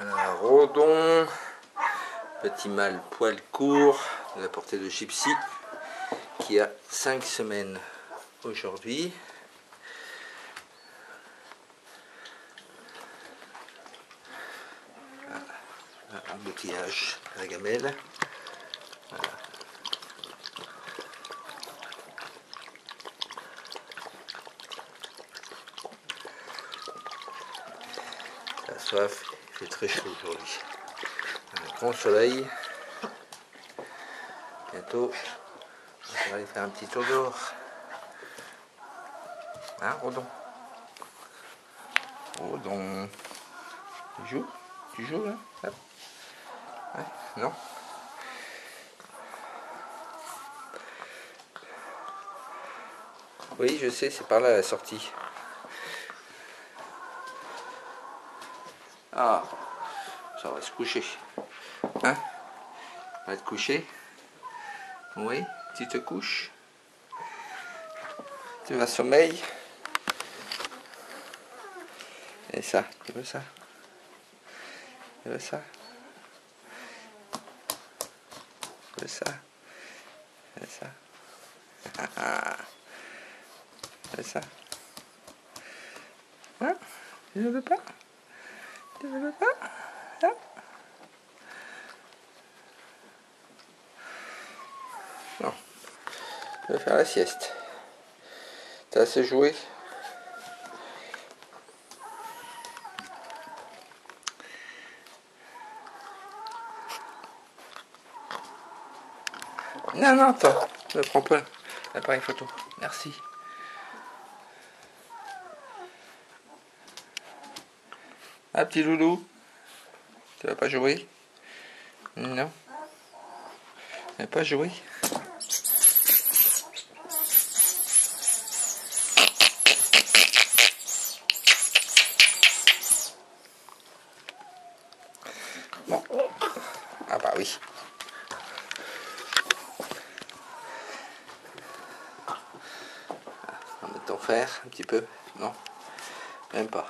Rodon, petit mâle poil court de la portée de Gypsy qui a 5 semaines aujourd'hui. Un boutillage à la gamelle. La soif, très chaud aujourd'hui. Un grand soleil. Bientôt, on va aller faire un petit tour dehors. Hein, Rodon Rodon. Tu joues? Tu joues là? Non? Oui, je sais, c'est par là la sortie. Ah, ça va se coucher. Hein? Va te coucher? Oui, tu te couches. Tu vas sommeil. Et ça, tu veux ça? Tu veux ça? Tu veux ça? Tu veux ça? Tu veux ça? Hein? Tu ne veux pas tu veux pas hein Non. Je vais faire la sieste. T'as assez joué? Non, non, toi, ne prends pas l'appareil photo. Merci. Ah, petit loulou, tu vas pas jouer? Non. Tu vas pas jouer? Bon. Ah bah oui. On va ton fer un petit peu. Non, même pas.